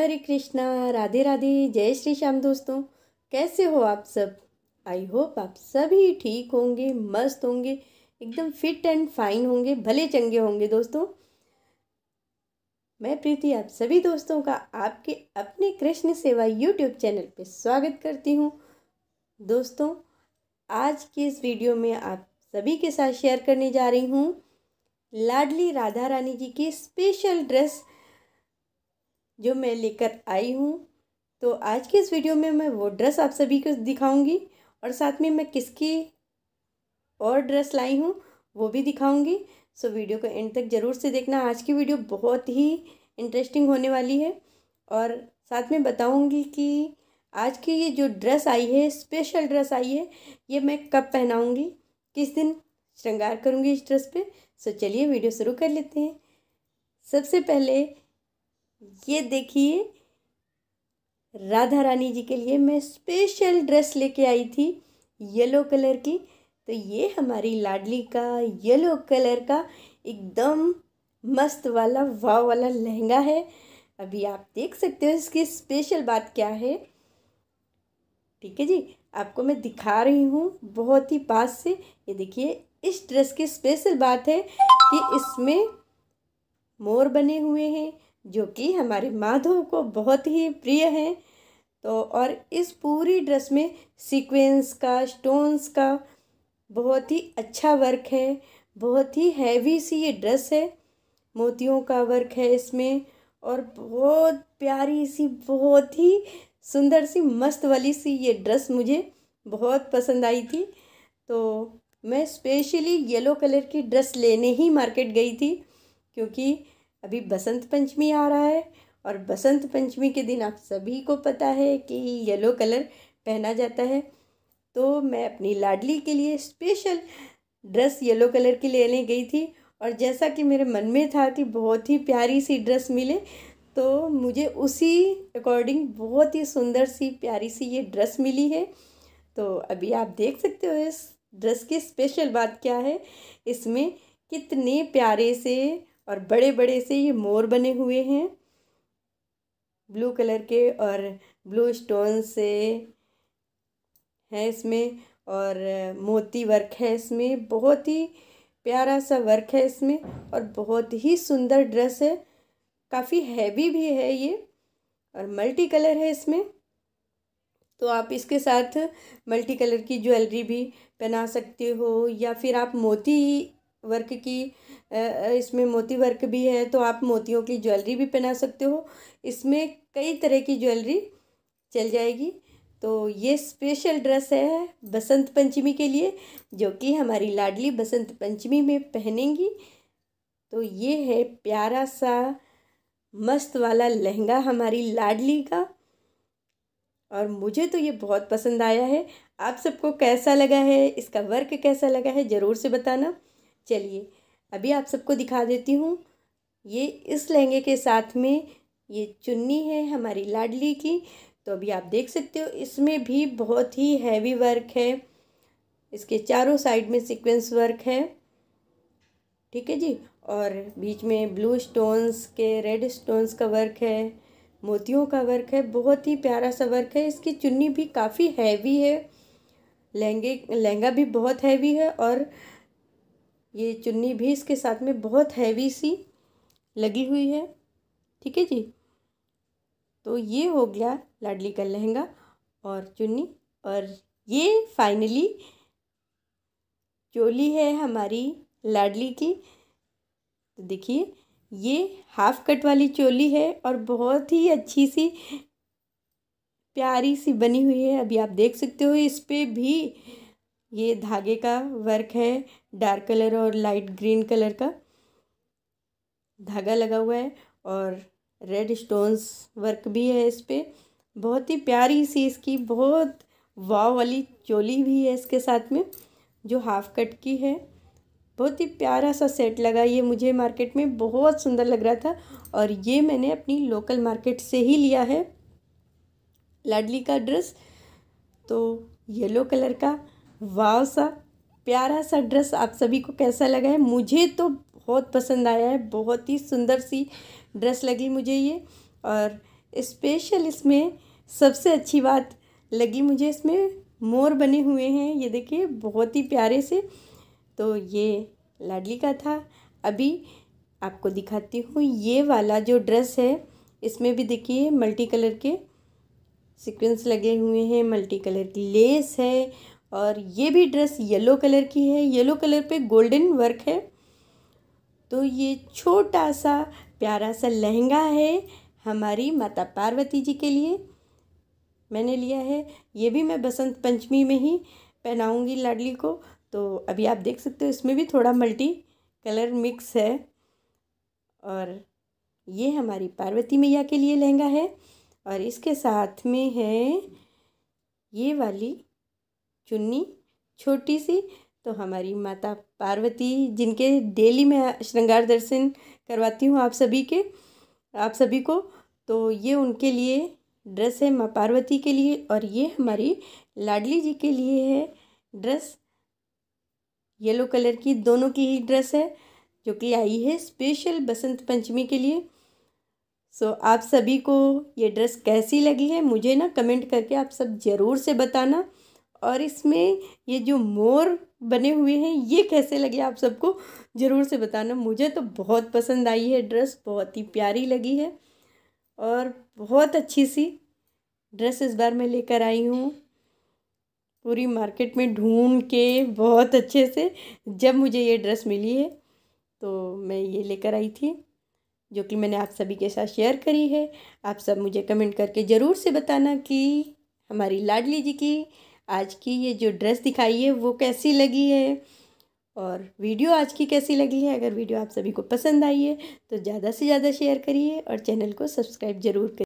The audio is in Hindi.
हरे कृष्णा, राधे राधे, जय श्री श्याम दोस्तों। कैसे हो आप सब? आई होप आप सभी ठीक होंगे, मस्त होंगे, एकदम फिट एंड फाइन होंगे, भले चंगे होंगे दोस्तों। मैं प्रीति आप सभी दोस्तों का आपके अपने कृष्ण सेवा यूट्यूब चैनल पे स्वागत करती हूँ। दोस्तों, आज के इस वीडियो में आप सभी के साथ शेयर करने जा रही हूँ। लाडली राधा रानी जी की स्पेशल ड्रेस जो मैं लेकर आई हूँ। तो आज के इस वीडियो में मैं वो ड्रेस आप सभी को दिखाऊँगी और साथ में मैं किसकी और ड्रेस लाई हूँ वो भी दिखाऊँगी। सो वीडियो को एंड तक ज़रूर से देखना। आज की वीडियो बहुत ही इंटरेस्टिंग होने वाली है और साथ में बताऊँगी कि आज की ये जो ड्रेस आई है, स्पेशल ड्रेस आई है, ये मैं कब पहनाऊँगी, किस दिन श्रृंगार करूँगी इस ड्रेस पे। सो चलिए वीडियो शुरू कर लेते हैं। सबसे पहले ये देखिए, राधा रानी जी के लिए मैं स्पेशल ड्रेस लेके आई थी येलो कलर की। तो ये हमारी लाडली का येलो कलर का एकदम मस्त वाला, वाव वाला लहंगा है। अभी आप देख सकते हो इसकी स्पेशल बात क्या है। ठीक है जी, आपको मैं दिखा रही हूँ बहुत ही पास से। ये देखिए, इस ड्रेस की स्पेशल बात है कि इसमें मोर बने हुए हैं जो कि हमारे माधव को बहुत ही प्रिय है। तो और इस पूरी ड्रेस में सीक्वेंस का स्टोन्स का बहुत ही अच्छा वर्क है। बहुत ही हैवी सी ये ड्रेस है। मोतियों का वर्क है इसमें और बहुत प्यारी सी, बहुत ही सुंदर सी, मस्त वाली सी ये ड्रेस मुझे बहुत पसंद आई थी। तो मैं स्पेशली येलो कलर की ड्रेस लेने ही मार्केट गई थी, क्योंकि अभी बसंत पंचमी आ रहा है और बसंत पंचमी के दिन आप सभी को पता है कि येलो कलर पहना जाता है। तो मैं अपनी लाडली के लिए स्पेशल ड्रेस येलो कलर की लेने गई थी और जैसा कि मेरे मन में था कि बहुत ही प्यारी सी ड्रेस मिले तो मुझे उसी अकॉर्डिंग बहुत ही सुंदर सी प्यारी सी ये ड्रेस मिली है। तो अभी आप देख सकते हो इस ड्रेस की स्पेशल बात क्या है। इसमें कितने प्यारे से और बड़े बड़े से ये मोर बने हुए हैं। ब्लू कलर के और ब्लू स्टोन से है इसमें और मोती वर्क है इसमें। बहुत ही प्यारा सा वर्क है इसमें और बहुत ही सुंदर ड्रेस है। काफ़ी हैवी भी है ये और मल्टी कलर है इसमें। तो आप इसके साथ मल्टी कलर की ज्वेलरी भी पहना सकते हो या फिर आप मोती वर्क की इसमें मोती वर्क भी है तो आप मोतियों की ज्वेलरी भी पहना सकते हो। इसमें कई तरह की ज्वेलरी चल जाएगी। तो ये स्पेशल ड्रेस है बसंत पंचमी के लिए, जो कि हमारी लाडली बसंत पंचमी में पहनेंगी। तो ये है प्यारा सा, मस्त वाला लहंगा हमारी लाडली का। और मुझे तो ये बहुत पसंद आया है। आप सबको कैसा लगा है, इसका वर्क कैसा लगा है, ज़रूर से बताना। चलिए अभी आप सबको दिखा देती हूँ। ये इस लहंगे के साथ में ये चुन्नी है हमारी लाडली की। तो अभी आप देख सकते हो, इसमें भी बहुत ही हैवी वर्क है। इसके चारों साइड में सीक्वेंस वर्क है। ठीक है जी? और बीच में ब्लू स्टोन्स के रेड स्टोन्स का वर्क है, मोतियों का वर्क है। बहुत ही प्यारा सा वर्क है। इसकी चुन्नी भी काफ़ी हैवी है। लहंगे, लहंगा भी बहुत हैवी है और ये चुन्नी भी इसके साथ में बहुत हैवी सी लगी हुई है। ठीक है जी? तो ये हो गया लाडली का लहंगा और चुन्नी और ये फाइनली चोली है हमारी लाडली की। तो देखिए, ये हाफ़ कट वाली चोली है और बहुत ही अच्छी सी, प्यारी सी बनी हुई है। अभी आप देख सकते हो इस पर भी ये धागे का वर्क है डार्क कलर और लाइट ग्रीन कलर का। धागा लगा हुआ है और रेड स्टोन्स वर्क भी है इस पर बहुत ही प्यारी सी इसकी, बहुत वाव वाली चोली भी है इसके साथ में, जो हाफ़ कट की है। बहुत ही प्यारा सा सेट लगा ये मुझे मार्केट में, बहुत सुंदर लग रहा था और ये मैंने अपनी लोकल मार्केट से ही लिया है। लाडली का ड्रेस तो येलो कलर का वाव सा, प्यारा सा ड्रेस आप सभी को कैसा लगा है? मुझे तो बहुत पसंद आया है, बहुत ही सुंदर सी ड्रेस लगी मुझे ये। और स्पेशल इसमें सबसे अच्छी बात लगी मुझे इसमें, मोर बने हुए हैं, ये देखिए, बहुत ही प्यारे से। तो ये लाडली का था। अभी आपको दिखाती हूँ, ये वाला जो ड्रेस है, इसमें भी देखिए मल्टी कलर के सीक्वेंस लगे हुए हैं मल्टी कलर की लेस है और ये भी ड्रेस येलो कलर की है। येलो कलर पे गोल्डन वर्क है। तो ये छोटा सा, प्यारा सा लहंगा है हमारी माता पार्वती जी के लिए। मैंने लिया है। ये भी मैं बसंत पंचमी में ही पहनाऊँगी लाडली को। तो अभी आप देख सकते हो, इसमें भी थोड़ा मल्टी कलर मिक्स है। और ये हमारी पार्वती मैया के लिए लहंगा है। और इसके साथ में है ये वाली चुन्नी छोटी सी तो हमारी माता पार्वती जिनके डेली मैं श्रृंगार दर्शन करवाती हूँ आप सभी के आप सभी को तो ये उनके लिए ड्रेस है माँ पार्वती के लिए और ये हमारी लाडली जी के लिए है ड्रेस। येलो कलर की दोनों की ही ड्रेस है जो कि आई है स्पेशल बसंत पंचमी के लिए। सो so, आप सभी को ये ड्रेस कैसी लगी है मुझे ना कमेंट करके आप सब ज़रूर से बताना। और इसमें ये जो मोर बने हुए हैं, ये कैसे लगे आप सबको? ज़रूर से बताना। मुझे तो बहुत पसंद आई है ड्रेस, बहुत ही प्यारी लगी है और बहुत अच्छी सी ड्रेस इस बार मैं लेकर आई हूँ। पूरी मार्केट में ढूंढ के बहुत अच्छे से जब मुझे ये ड्रेस मिली है तो मैं ये लेकर आई थी, जो कि मैंने आप सभी के साथ शेयर करी है। आप सब मुझे कमेंट करके ज़रूर से बताना कि हमारी लाडली जी की आज की ये जो ड्रेस दिखाई है, वो कैसी लगी है? और वीडियो आज की कैसी लगी है? अगर वीडियो आप सभी को पसंद आई है तो ज़्यादा से ज़्यादा शेयर करिए और चैनल को सब्सक्राइब ज़रूर करिए।